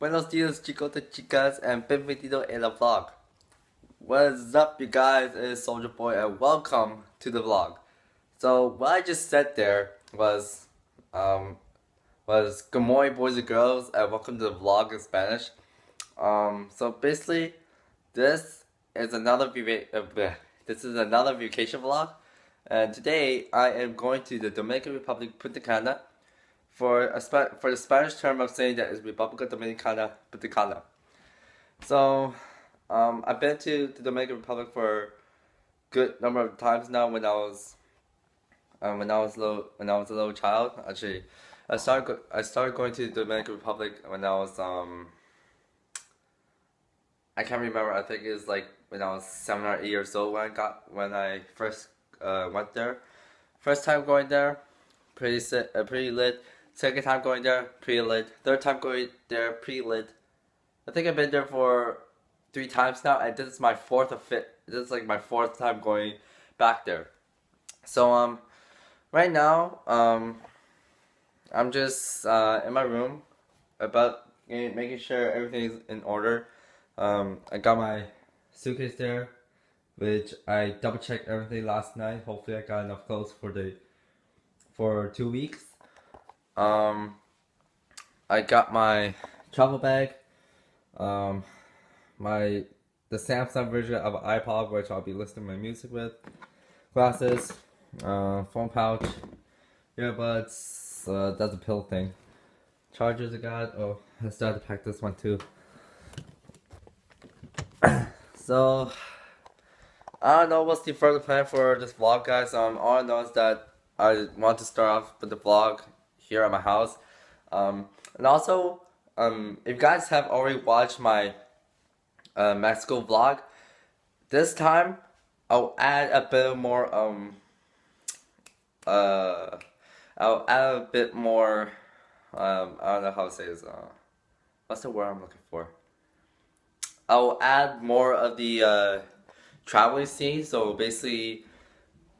Buenos dias, chicos and chicas, and bienvenido en la vlog. What's up, you guys? It's Soldier Boy, and welcome to the vlog. So what I just said there was, um, was good morning, boys and girls, and welcome to the vlog in Spanish. Um, so basically, this is another uh, this is another vacation vlog, and today I am going to the Dominican Republic, Punta Cana for a for the Spanish term of saying that is República Dominicana Dominicana. So, um, I've been to the Dominican Republic for good number of times now. When I was, um, when I was little, when I was a little child, actually, I started I started going to the Dominican Republic when I was um. I can't remember. I think it was like when I was seven or eight years old when I got when I first uh, went there. First time going there, pretty uh, pretty lit. Second time going there, pretty lit. Third time going there, pretty lit. I think I've been there for three times now, and this is my fourth or fifth. This is like my fourth time going back there. So um, right now um, I'm just uh, in my room, about making sure everything's in order. Um, I got my suitcase there, which I double checked everything last night. Hopefully, I got enough clothes for the for two weeks. Um, I got my travel bag, um, my the Samsung version of iPod, which I'll be listening my music with, glasses, uh, phone pouch, earbuds. Uh, that's a pill thing. Chargers I got. Oh, I started to pack this one too. so, I don't know what's the further plan for this vlog, guys. Um, all I know is that I want to start off with the vlog here at my house. Um, and also, um, if you guys have already watched my uh, Mexico vlog, this time I'll add a bit more, um, uh, I'll add a bit more, um, I don't know how to say this, uh, what's the word I'm looking for? I'll add more of the, uh, traveling scene, so basically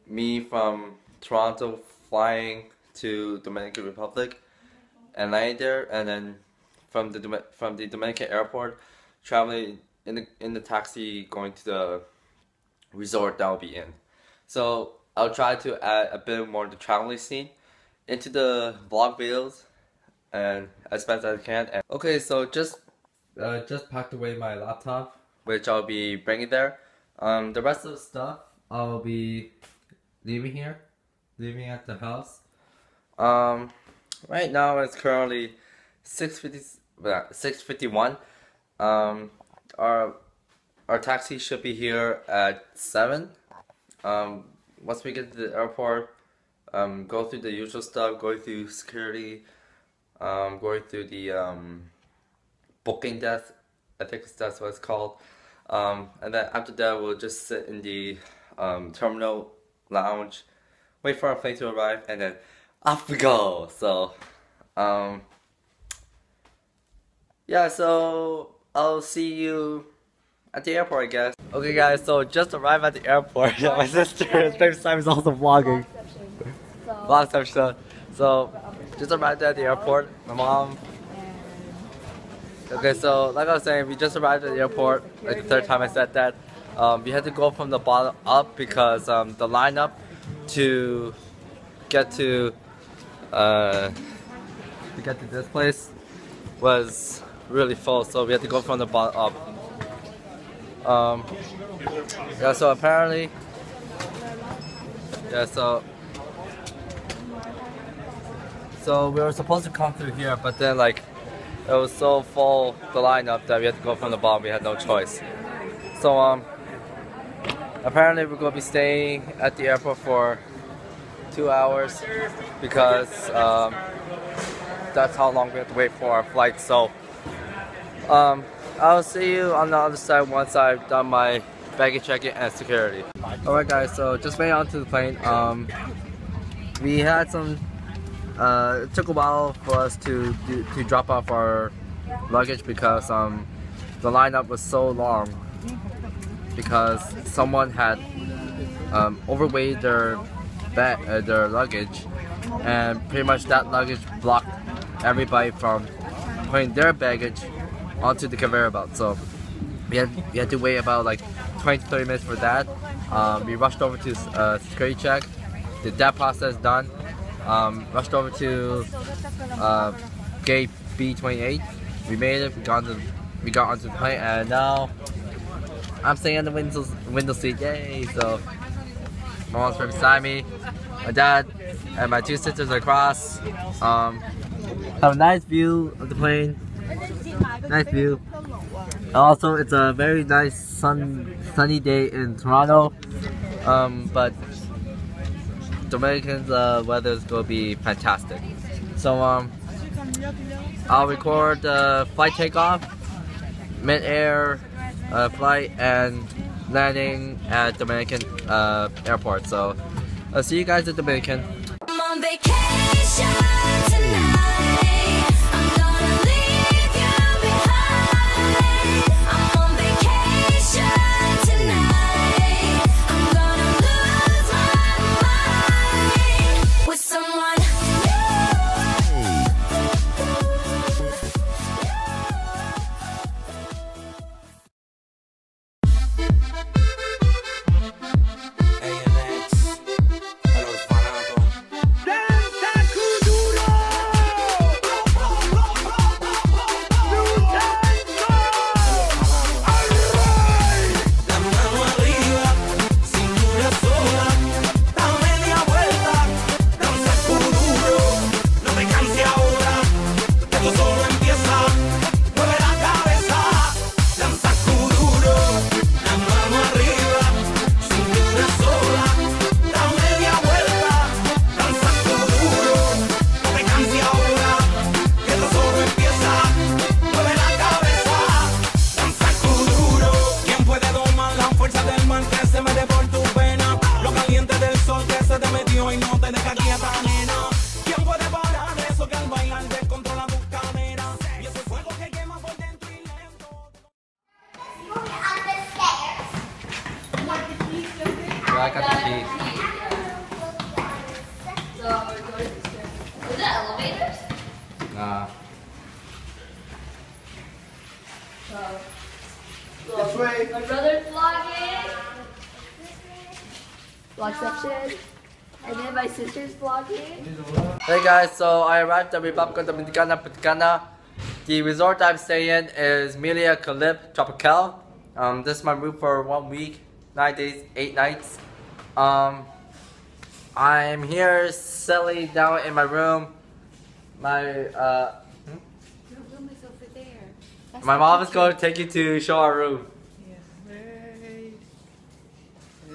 me from Toronto flying to Dominican Republic and landing there, and then from the from the Dominican airport, traveling in the in the taxi going to the resort that I'll be in. So I'll try to add a bit more of the traveling scene into the vlog videos, and as best as I can. And okay, so just uh, just packed away my laptop, which I'll be bringing there. Um, the rest of the stuff I'll be leaving here, leaving at the house. Um, right now it's currently 650, 651. Um, our our taxi should be here at 7. Um, once we get to the airport, um, go through the usual stuff, going through security, um, going through the um, booking desk, I think that's what it's called. Um, and then after that, we'll just sit in the um, terminal lounge, wait for our plane to arrive, and then off we go. So, um, yeah, so I'll see you at the airport, I guess. Okay, guys, so just arrived at the airport. My sister, first time is also vlogging. Vlog session. So, just arrived at the airport. My mom. Okay, so like I was saying, we just arrived at the airport. Like the third time I said that. Um, we had to go from the bottom up because um, the lineup to get to uh, to get to this place was really full, so we had to go from the bottom up. Um, yeah, so apparently, yeah, so so we were supposed to come through here, but then like it was so full the lineup that we had to go from the bottom. We had no choice. So um, apparently we're gonna be staying at the airport for two hours because um, that's how long we have to wait for our flight. So um, I'll see you on the other side once I've done my baggage check-in and security. Alright guys, so just made it onto the plane. Um, we had some, uh, it took a while for us to, do, to drop off our luggage because um, the lineup was so long because someone had um, overweighed their bag, uh, their luggage, and pretty much that luggage blocked everybody from putting their baggage onto the conveyor belt. So we had we had to wait about like 20 30 minutes for that. Um, we rushed over to uh, security check. Did that process done. Um, rushed over to uh, gate B28. We made it. We got onto we got onto the plane, and now I'm sitting in the window window seat. Yay! So my mom's right beside me. My dad and my two sisters are across. Um, have a nice view of the plane. Nice view. Also, it's a very nice sun sunny day in Toronto. Um, but Dominican's uh, weather is gonna be fantastic. So um, I'll record the flight takeoff, mid-air uh, flight, and landing at Dominican uh, airport. So I'll see you guys at Dominican. Is that elevators? Nah. My brother's vlogging. Vlogception. And then my sister's vlogging. Hey guys, so I arrived at Republica Dominicana Punta Cana. The resort I'm staying in is Melia Caribe Tropical. Um, this is my room for one week, nine days, eight nights. Um, I'm here settling down in my room. My uh, Your room is over there. That's my mom is going to take you to show our room. Yes. Hey.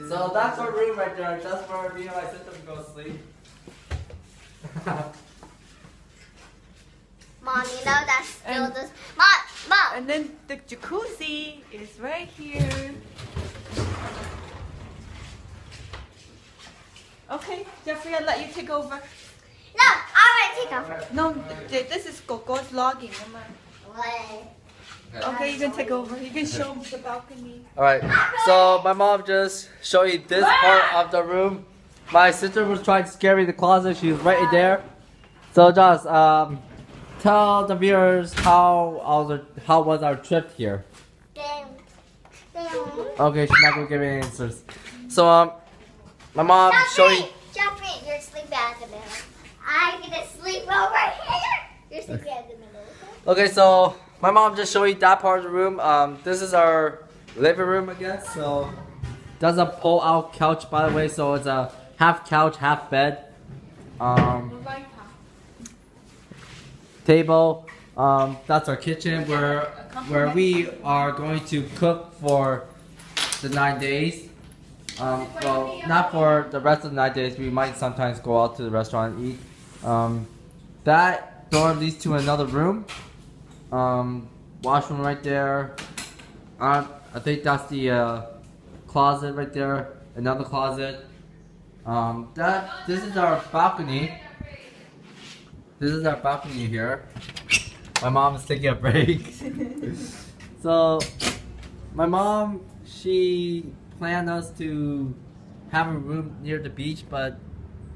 So that's our room right there. That's where me and my sister go to sleep. Mom, you know that's still And- this. Mom, mom. And then the jacuzzi is right here. Okay, Geoffrey, I'll let you take over. No, I'm take off. No, th- th- this is Coco's vlogging. Mama. What? Okay, you can take over. You can show the balcony. Alright, so my mom just showed you this part of the room. My sister was trying to scare me in the closet. She's right in there. So just um, tell the viewers how our, how was our trip here. Damn. Damn. Okay, she's not gonna give me answers. So um, my mom showed you. Geoffrey, Geoffrey, you're sleeping at the middle. I'm gonna sleep over here. You're sleeping at the middle. Okay? Okay, so my mom just showed you that part of the room. Um, this is our living room, I guess. So that's a pull-out couch, by the way. So it's a half couch, half bed. Um. table. Um, that's our kitchen where where we are going to cook for the nine days. Um, well, not for the rest of the nine days. We might sometimes go out to the restaurant and eat. Um, that door leads to another room. Um, washroom right there. Uh, I think that's the uh, closet right there. Another closet. Um, that this is our balcony. This is our balcony here. My mom is taking a break. so, my mom, she planned us to have a room near the beach, but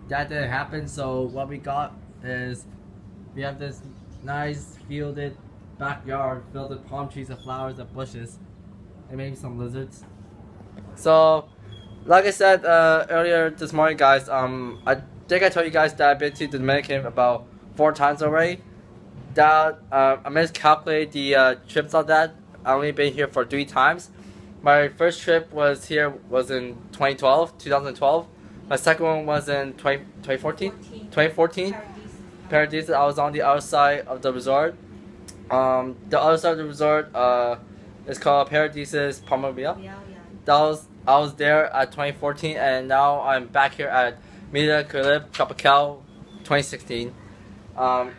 that didn't happen. So what we got is we have this nice fielded backyard filled with palm trees and flowers and bushes, and maybe some lizards. So, like I said uh, earlier this morning, guys, um, I think I told you guys that I've been to the Dominican about four times already. That uh, I miscalculated the uh, trips on that. I only been here for three times. My first trip was here was in 2012, 2012. My second one was in 20, 2014, 2014. Paradise. I was on the outside of the resort. Um, the other side of the resort uh, is called Paradisus Palma Real. Yeah, yeah. That was I was there at 2014, and now I'm back here at Melia Carib Tropical 2016. Um,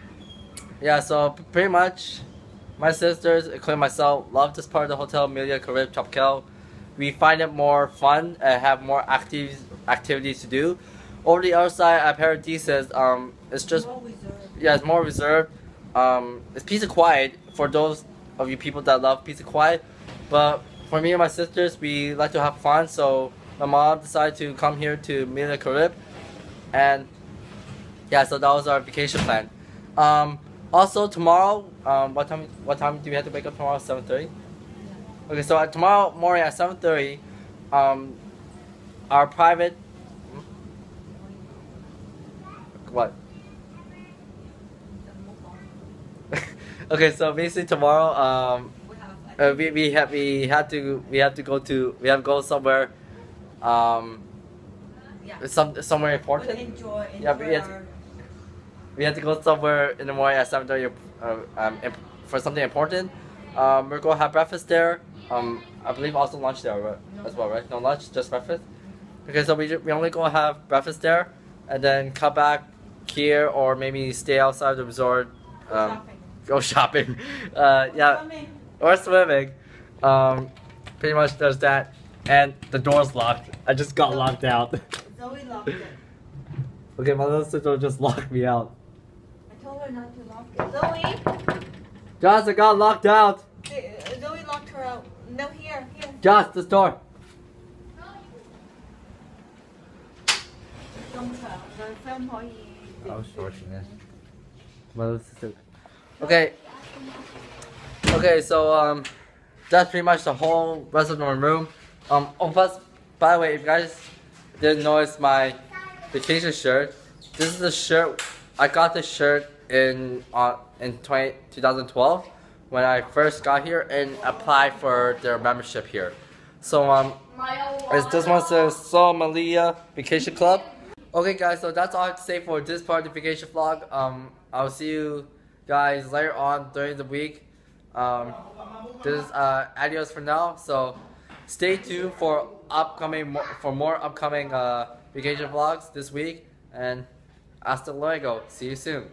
yeah, so pretty much, my sisters, including myself, love this part of the hotel, Melia Carib Tropical. We find it more fun and have more activities activities to do. Over the other side I at Paradisus, um, it's just More yeah, it's more reserved. Um, it's peace and quiet for those of you people that love peace and quiet. But for me and my sisters, we like to have fun. So my mom decided to come here to Melia Carib, and yeah, so that was our vacation plan. Um, also tomorrow, um, what time? What time do we have to wake up tomorrow? Seven thirty. Okay, so tomorrow morning at seven thirty, um, our private. What? okay, so basically tomorrow, um, We have uh, we we have we had to we have to go to we have to go somewhere, um, yeah. some somewhere We'll important. enjoy, enjoy Yeah, we have to- We had to go somewhere in the morning at seven thirty, uh, um, for something important. Um, we're gonna have breakfast there. Um, I believe also lunch there right, as well, right? No lunch, just breakfast. Okay, so we we only gonna have breakfast there, and then come back here or maybe stay outside the resort. Um, shopping. go shopping. Uh, yeah, Swimming. or swimming. Um, pretty much does that. And the door's locked. I just got locked out. Zoe locked it. okay, my little sister just locked me out. I told her not to lock it. Zoe, Josh, I got locked out. Uh, Zoe locked her out. No, here, here. Josh, this door. Don't. Rồi film 可以。My little sister. Okay. Okay, so um, that's pretty much the whole rest of my room. Um, oh, plus, by the way, if you guys didn't notice my vacation shirt, this is the shirt. I got this shirt in uh, in 20, 2012 when I first got here and applied for their membership here. So um, is this one's the Sol Melia Vacation Club. Okay, guys, so that's all I have to say for this part of the vacation vlog. Um, I'll see you guys later on during the week. Um, this is uh, adios for now. So stay tuned for upcoming for more upcoming uh, vacation vlogs this week. And hasta luego. See you soon.